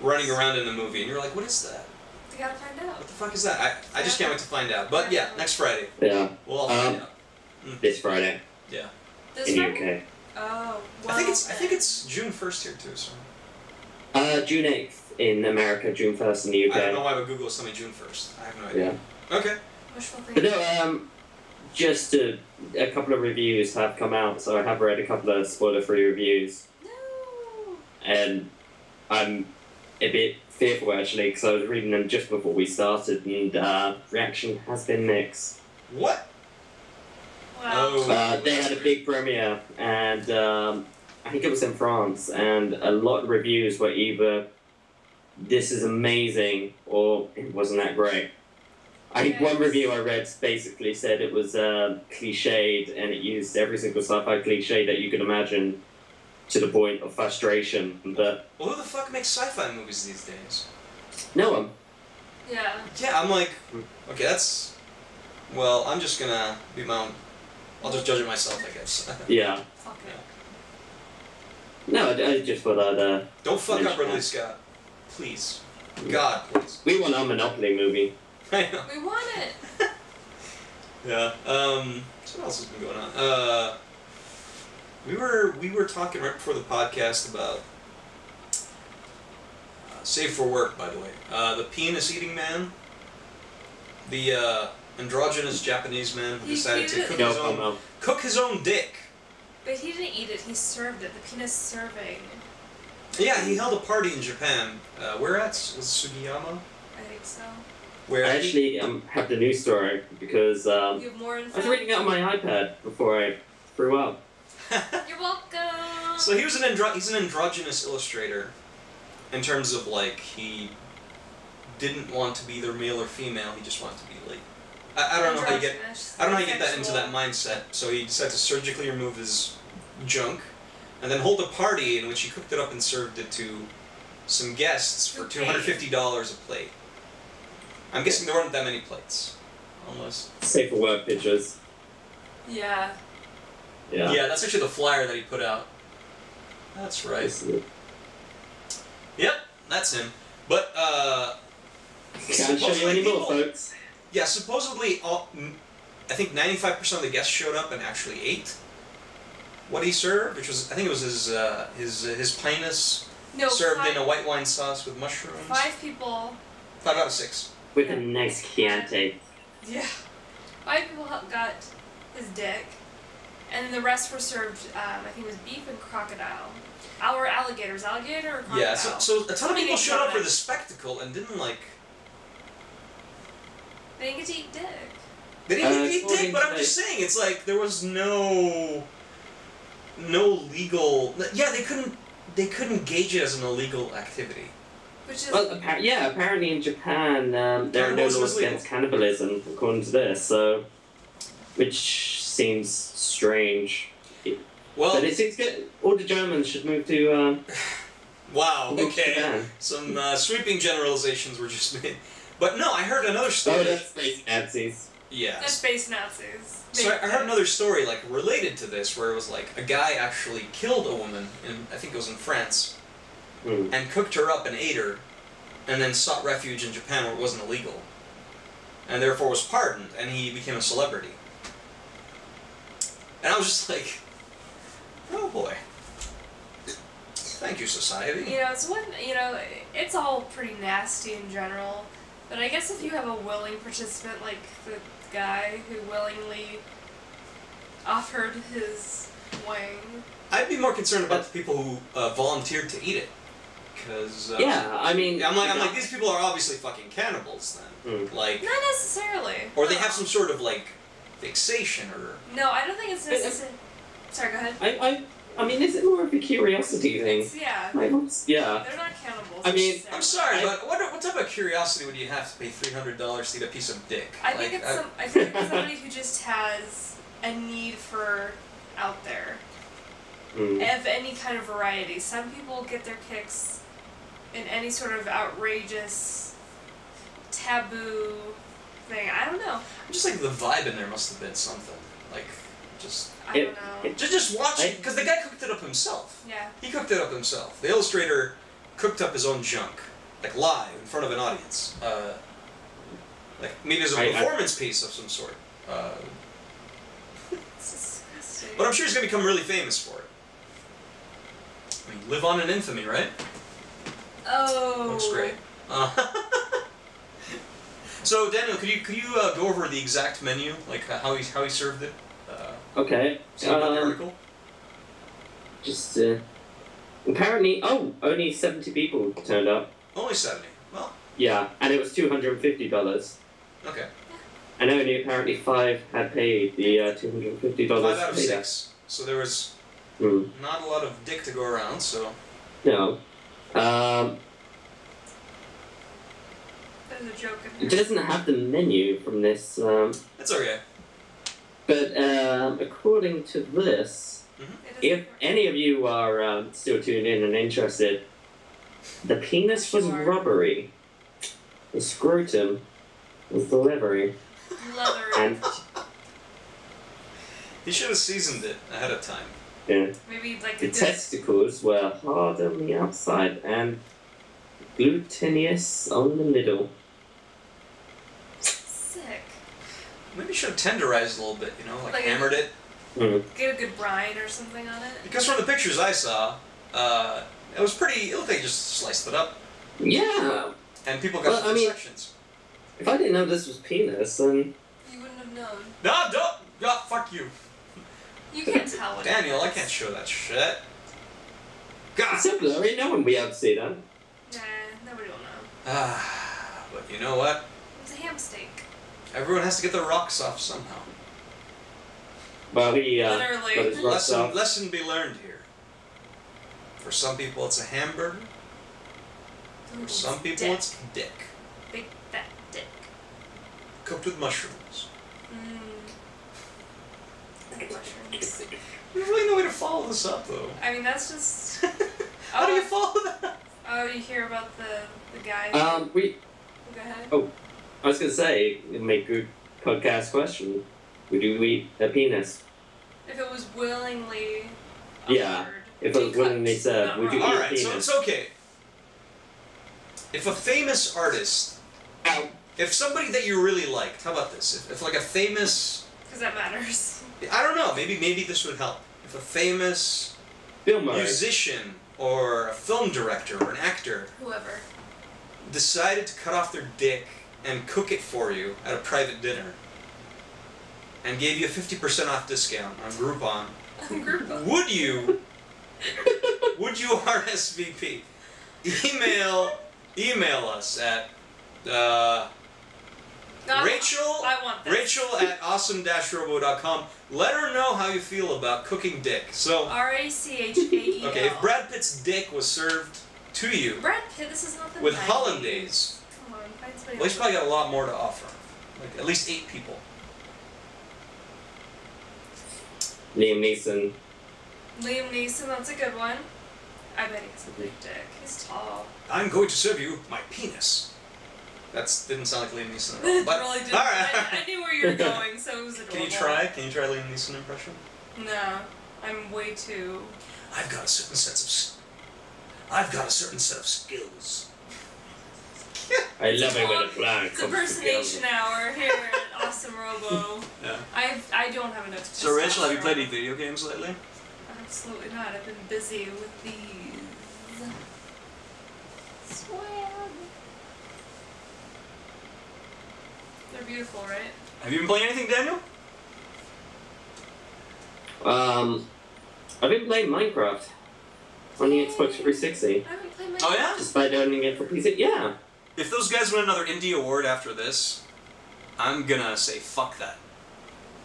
running around in the movie, and you're like, what is that? You gotta find out. What the fuck is that? I, I just can't wait to find out. But yeah, next Friday, yeah. we'll all find Um, out. This Friday Yeah. This in the? UK. Oh. I think it's I think it's June 1st here too, so. Uh, June 8th in America, June 1st in the UK. I don't know why, but Google is telling me June 1st. I have no idea. Yeah. Okay. Wishful But no, um, just a, a couple of reviews have come out, so I have read a couple of spoiler-free reviews, No. and I'm a bit fearful actually because I was reading them just before we started, and uh, reaction has been mixed. What? Wow. Oh. Uh, they had a big premiere, and um, I think it was in France, and a lot of reviews were either "this is amazing" or "it wasn't that great." I think one review I read basically said it was uh, cliched, and it used every single sci-fi cliche that you could imagine, to the point of frustration. But Well, who the fuck makes sci-fi movies these days? no one. Yeah. Yeah, I'm like, okay, that's. Well, I'm just gonna be my own. I'll just judge it myself, I guess. <laughs> Yeah. Fuck it. No, I, I just thought I'd. Uh, Don't fuck up Mention Ridley that. Scott, please. God, please. we want our Monopoly movie. I know. We want it. <laughs> Yeah. Um. So what else has been going on? Uh. We were we were talking right before the podcast about. Uh, Save for work, by the way. Uh, the penis eating man. The uh, androgynous Japanese man who He decided to cook his own no. cook his own dick. But he didn't eat it, he served it. The penis serving. Yeah, he held a party in Japan. Uh, where at? Was it Sugiyama? I think so. Where I actually um, have the news story because um, You have more I was reading it on my iPad before I threw up. <laughs> You're welcome. so he was an andro- he's an androgynous illustrator, in terms of like he didn't want to be either male or female. He just wanted to be like I, I don't know how you get I don't know how you get that into that mindset. So he decided to surgically remove his junk, and then hold a party in which he cooked it up and served it to some guests for Who two paid? hundred fifty dollars a plate. I'm guessing there weren't that many plates, unless. Safe for work pictures. Yeah. Yeah. Yeah, that's actually the flyer that he put out. That's right. Yep, that's him. But uh, show you Supposedly anymore, people- folks. yeah, supposedly all, m- I think ninety-five percent of the guests showed up and actually ate what he served, which was I think it was his uh, his uh, his pinus No, served five, in a white wine sauce with mushrooms. five people. Five out of six. With Yeah. a nice Chianti. Yeah. Five people got his dick, and then the rest were served. Um, I think it was beef and crocodile. Our alligators, alligator or crocodile. Yeah, so, so a ton of people showed up for the spectacle and didn't like. They didn't get to eat dick. They didn't Uh, eat dick, but I'm just saying, it's like there was no, no legal. Yeah, they couldn't. They couldn't gauge it as an illegal activity. Which is Well, appa- yeah, apparently in Japan um, there are no Cannibalism laws against cannibalism, according to this. So, which seems strange. Well, but it seems good. All the Germans should move to. Um, <sighs> wow, move okay. Japan. Some uh, sweeping generalizations were just made. But no, I heard another story. Oh, that's space Nazis. the yes. space Nazis. So I, I heard another story like related to this, where it was like a guy actually killed a woman in I think it was in France, Hmm. and cooked her up and ate her, and then sought refuge in Japan where it wasn't illegal, and therefore was pardoned, and he became a celebrity. And I was just like, oh boy. Thank you, society. You know, it's one. You know, it's all pretty nasty in general. But I guess if you have a willing participant like the guy who willingly offered his wang. I'd be more concerned about the people who uh, volunteered to eat it, because uh, Yeah, I mean. I'm like I'm like these people are obviously fucking cannibals then, Hmm. like, not necessarily. or they have some sort of like fixation or No, I don't think it's But, uh, necessary. Sorry, go ahead. I, I, I mean, is it more of a curiosity thing? It's, yeah, Like, what's- yeah. they're not cannibals. I mean. I'm sorry, I- but what, what type of curiosity would you have to pay three hundred dollars to eat a piece of dick? I think Like, it's some, I think it's somebody who just has a need for out there Hmm. of any kind of variety. Some people get their kicks in any sort of outrageous, taboo thing. I don't know. I'm just like the vibe in there must have been something. Like, just I It- don't know. it- just just watch it because the guy cooked it up himself. yeah. He cooked it up himself. The illustrator cooked up his own junk, like live in front of an audience. Uh, like maybe as a I- I- performance piece of some sort. Uh, It's disgusting. but I'm sure he's gonna become really famous for it. I mean, live on in infamy, right? Oh. Looks great. Uh, <laughs> so Daniel, could you could you uh, go over the exact menu, like uh, how he how he served it? Uh, Okay. see about the Um, article. just uh, apparently, oh, only seventy people turned up. Only seventy. Well, Yeah, and it was two hundred and fifty dollars. okay. And only apparently five had paid the uh, two hundred and fifty dollars. Five out of six. So there was Hmm. not a lot of dick to go around. So No. Um, There's a joke in it there. doesn't have the menu from this, um, that's okay. but um, according to this, It if isn't- any of you are um, still tuned in and interested, the penis was Sure. rubbery. The scrotum was the livery. leathery. And He should have seasoned it ahead of time. Yeah, Maybe like the good testicles were hard on the outside and glutinous on the middle. sick. Maybe you should have tenderized a little bit. You know, like, Like a- hammered it. Mm. Get a good brine or something on it. Because from the pictures I saw, uh, it was pretty. It looked like they just sliced it up, Yeah, and people got Well, I different mean- sections. if I didn't know this was penis, then You wouldn't have known. No, don't. No, fuck you, You can't tell what it Daniel. I can't show that shit. God. it's so blurry. No one will be able to see that. Nah, nobody will know. Ah, but you know what? It's a ham steak. Everyone has to get their rocks off somehow. Well, he uh, Literally. got his rocks Lesson, off. lesson be learned here. For some people, it's a hamburger. For some people, dick. it's dick big fat dick. cooked with mushrooms. Mushrooms. There's really no way to follow this up, though. I mean, that's just. <laughs> How do you Oh. follow that? Oh, you hear about the the guy? Um, we. Go ahead. Oh, I was gonna say, it make good podcast question. Would you eat a penis? If it was willingly. Yeah, offered, if it was decooked, willingly served, not would you raw. eat- Alright, so penis. it's okay. If a famous artist, Ow. if somebody that you really liked, how about this? If, if like a famous, Because that matters. I don't know, maybe maybe this would help. If a famous Bill Murray. musician or a film director or an actor Whoever. decided to cut off their dick and cook it for you at a private dinner and gave you a 50% off discount on Groupon, <laughs> Group of- would you would you RSVP? Email email us at uh, No, Rachel I want this. Rachel at awesome-robo.com. Let her know how you feel about cooking dick. So R A C H A E L. okay, if Brad Pitt's dick was served to you Brad Pitt, this is not the with 90s. hollandaise, Come on, find somebody well, he's probably got a lot more to offer. Like at least eight people. Liam Neeson. Liam Neeson, that's a good one. I bet he's has a big dick. He's tall. I'm going to serve you my penis. That's didn't sound like Liam Neeson at all. <laughs> It But really did. all right. I, I knew where you were <laughs> going, so it was adorable. Can you try? Can you try Liam Neeson impression? No, I'm way too. I've got a certain sense of. s- I've got a certain set of skills. I love it when a plan It's comes impersonation hour here <laughs> at Awesome Robo. Yeah. I I don't have enough. So Rachel, have you played any video games lately? Absolutely not. I've been busy with these. Swag. They're beautiful, right? Have you been playing anything, Daniel? Um, I've been playing Minecraft on the Xbox 360. I haven't played my. Oh, yeah? Despite owning it for PC. Yeah. If those guys win another indie award after this, I'm gonna say fuck that.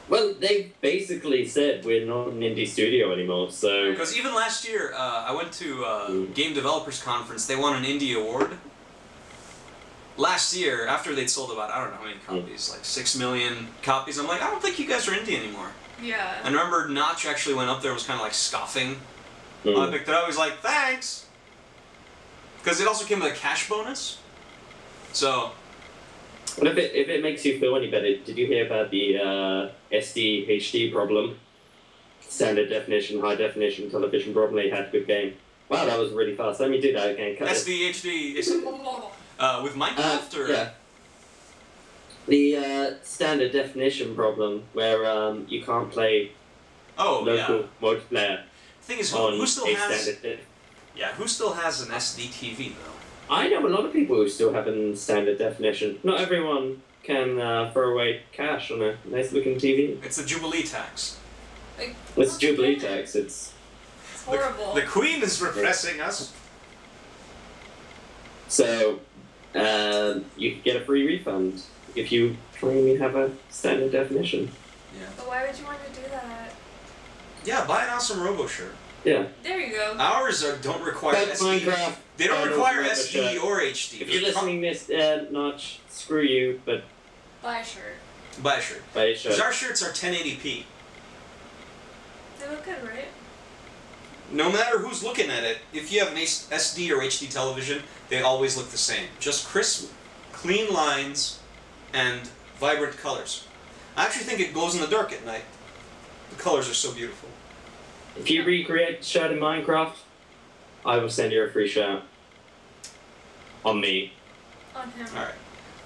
Well, they basically said we're not an indie studio anymore, so Because even last year, uh, I went to uh, Mm. Game Developers Conference. They won an indie award. Last year, after they'd sold about I don't know how many copies, like six million copies, I'm like, I don't think you guys are indie anymore. Yeah. And remember, Notch actually went up there and was kind of like scoffing. mm. I picked it up. He was like, thanks. Because it also came with a cash bonus. So Well, if it, if it makes you feel any better, did you hear about the uh, SD HD problem? Standard definition, high definition television problem. They had a good game. Wow, that was really fast. Let me do that again. Cut it. SDHD is <laughs> uh, with Uh, Minecraft or yeah. The uh, standard definition problem where um, you can't play oh local yeah. multiplayer Thing is, who, on who still has standard. yeah who still has an SD TV though? I know a lot of people who still have in standard definition. Not everyone can uh, throw away cash on a nice looking TV. It's the Jubilee tax. Like, It's Jubilee tax. It's It's horrible. The, the Queen is repressing us. so um, you can get a free refund if you claim you have a standard definition. Yeah. but why would you want to do that? Yeah, buy an awesome Robo shirt. Yeah. There you go. Ours are don't require But SD. Minecraft. They don't I don't require SD shirt. or HD. If you're They're pro- listening this uh, notch, screw you. But Buy a shirt. buy a shirt. buy a Because shirt. our shirts are 1080p. They look good, right? No matter who's looking at it, if you have an SD or HD television, they always look the same. Just crisp, clean lines, and vibrant colors. I actually think it glows in the dark at night. The colors are so beautiful. If you recreate the shirt in Minecraft, I will send you a free shirt. On me. On him. Alright.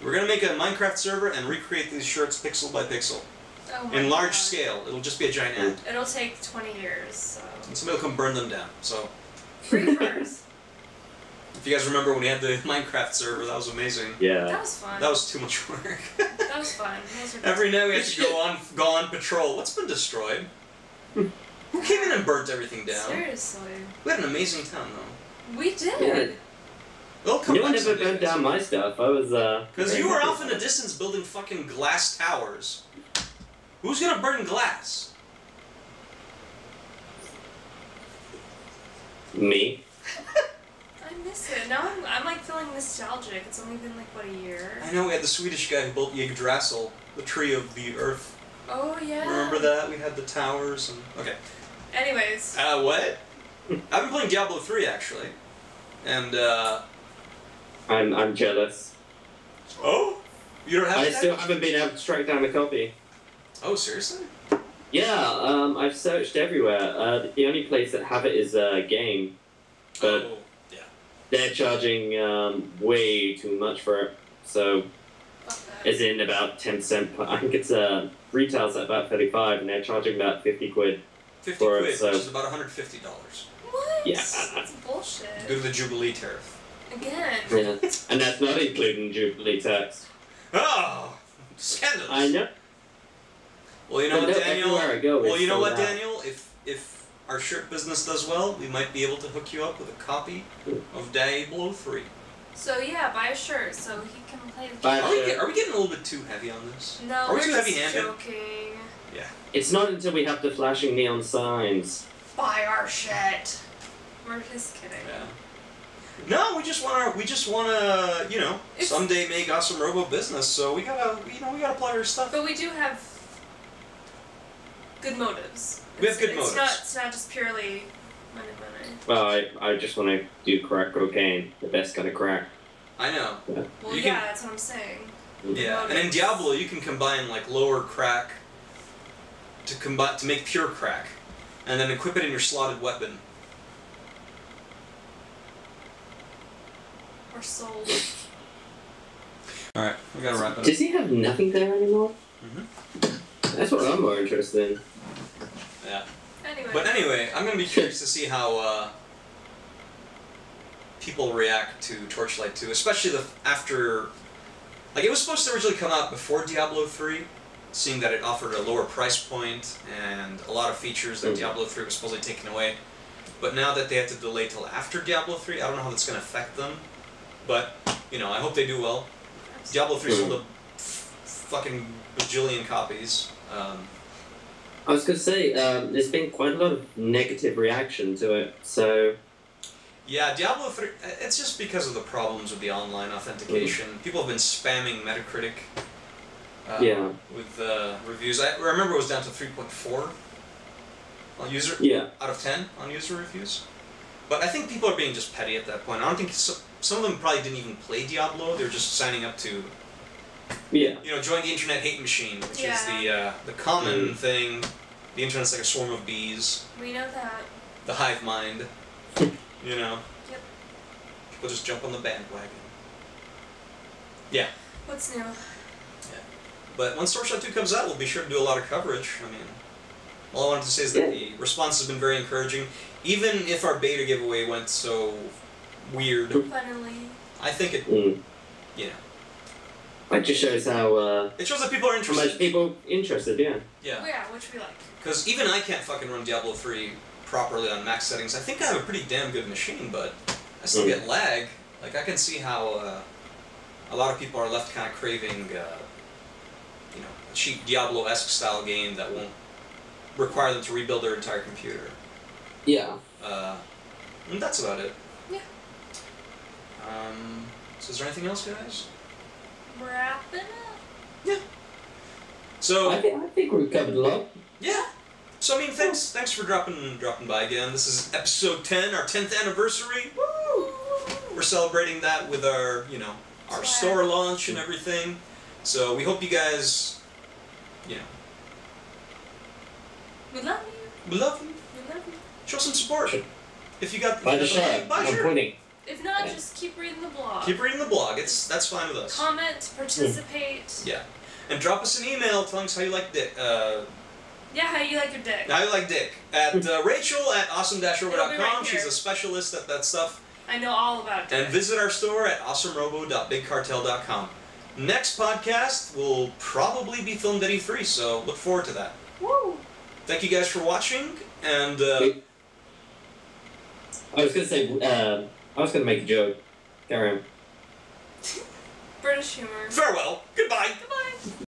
We're gonna make a Minecraft server and recreate these shirts pixel by pixel. Oh my In large God. scale. It'll just be a giant ad. It'll take 20 years, so. And somebody will come burn them down. So, Free first. <laughs> if you guys remember when we had the <laughs> Minecraft server, that was amazing. Yeah. that was fun. That was too much work. That <laughs> was fun. Those were Every night we had to go on go on patrol. What's been destroyed? Who came in and burnt everything down? Seriously. We had an amazing town though. We did. Yeah. It'll come No one back ever someday, burnt down my stuff. I was uh. Because you were off in the distance building fucking glass towers. Who's gonna burn glass? Me. <laughs> I miss it. Now I'm, I'm like feeling nostalgic. It's only been like, what, a year? I know we had the Swedish guy who built Yggdrasil, the tree of the earth. Oh, yeah. Remember that? We had the towers and okay. Anyways. Uh, what? I've been playing Diablo 3 actually. And uh I'm I'm jealous. Oh? You don't have I still haven't been able to track down a copy. Oh, seriously? Yeah, um, I've searched everywhere. Uh, the only place that have it is uh, Game. But oh, yeah. they're charging um, way too much for it. So, Fuck that. as in about 10%. per- I think it's uh, retails at about 35 and they're charging about 50 quid. 50 For it, quid, so- which is about $150. What? Yeah. That's bullshit. Go to the Jubilee tariff. Again. Yeah. and that's not including Jubilee tax. Oh, <laughs> scandalous. I know. Well, you know what, Daniel? go, well, you know sold what, out. Daniel? If if our shirt business does well, we might be able to hook you up with a copy of Diablo Three. So yeah, buy a shirt so he can play the Buy game. Are we, get, are we getting a little bit too heavy on this? No, Are we we're too just heavy-handed? joking. It's not until we have the flashing neon signs. Buy our shit. We're just kidding. Yeah. No, we just want to. We just want to, you know, It's- someday make awesome robo business. So we gotta, you know, we gotta plug our stuff. But we do have good motives. We have It's- good it's motives. Not, it's not just purely money, money. Well, I, I just want to do crack cocaine, the best kind of crack. I know. Well, You yeah, can- that's what I'm saying. Yeah, and in Diablo, you can combine like lower crack to combine to make pure crack, and then equip it in your slotted weapon. Or sold. All right, we gotta wrap it Does he have nothing there anymore? Mhm. That's what I'm more interested in. Yeah. Anyway. But anyway, I'm gonna be curious to see how uh, people react to Torchlight 2, especially the after. Like it was supposed to originally come out before Diablo 3, seeing that it offered a lower price point and a lot of features that Mhm. Diablo 3 was supposedly taken away. But now that they had to delay till after Diablo 3, I don't know how that's gonna affect them. But you know, I hope they do well. Diablo 3 sold a f- fucking bajillion copies. Um, I was going to say, um, there's been quite a lot of negative reaction to it, so Yeah, Diablo 3, uh, it's just because of the problems with the online authentication. People have been spamming Metacritic uh, Yeah. with uh, reviews. I remember it was down to 3.4 on user yeah. out of 10 on user reviews. But I think people are being just petty at that point. I don't think so, some of them probably didn't even play Diablo. They're just signing up to, Yeah. you know, join the internet hate machine, which is the uh, the common Mm. thing. The internet's like a swarm of bees. we know that. The hive mind. <laughs> you know. Yep. People just jump on the bandwagon. Yeah. What's new? Yeah. But once Torchlight 2 comes out, we'll be sure to do a lot of coverage. I mean, all I wanted to say is that the response has been very encouraging. Even if our beta giveaway went so weird, Finally. I think it, Mm. you know, That just shows how, uh, it shows that people are how much interested. people interested, yeah. Yeah. Yeah, which we like. Because even I can't fucking run Diablo 3 properly on max settings. I think I have a pretty damn good machine, but I still Mm. get lag. Like, I can see how uh, a lot of people are left kind of craving, uh, you know, a cheap Diablo esque style game that won't require them to rebuild their entire computer. Yeah. Uh, and that's about it. Yeah. Um, so, is there anything else, guys? Wrapping up. So, I, think, I think we've covered a lot. Yeah. So I mean, thanks thanks for dropping dropping by again. This is episode ten, our tenth anniversary. Woo! We're celebrating that with our you know our Swag. store launch and everything. So we hope you guys, you know, We love you. we love you. We love you. Show some support. If you got Buy the if you got shirt. money, buy a I'm shirt. pointing. If not, Yeah. just keep reading the blog. Keep reading the blog. It's that's fine with us. Comment, participate. Yeah. And drop us an email telling us how you like Dick. Uh, Yeah, how you like your dick. how you like Dick at uh, Rachel at awesome It'll com. right She's a specialist at that stuff. I know all about dick. And visit our store at awesomerobo.bigcartel.com. Next podcast will probably be filmed at E3, so look forward to that. Woo! Thank you guys for watching, and uh, I was gonna say, uh, I was gonna make a joke. Carry on. British humor. farewell. Goodbye. Goodbye.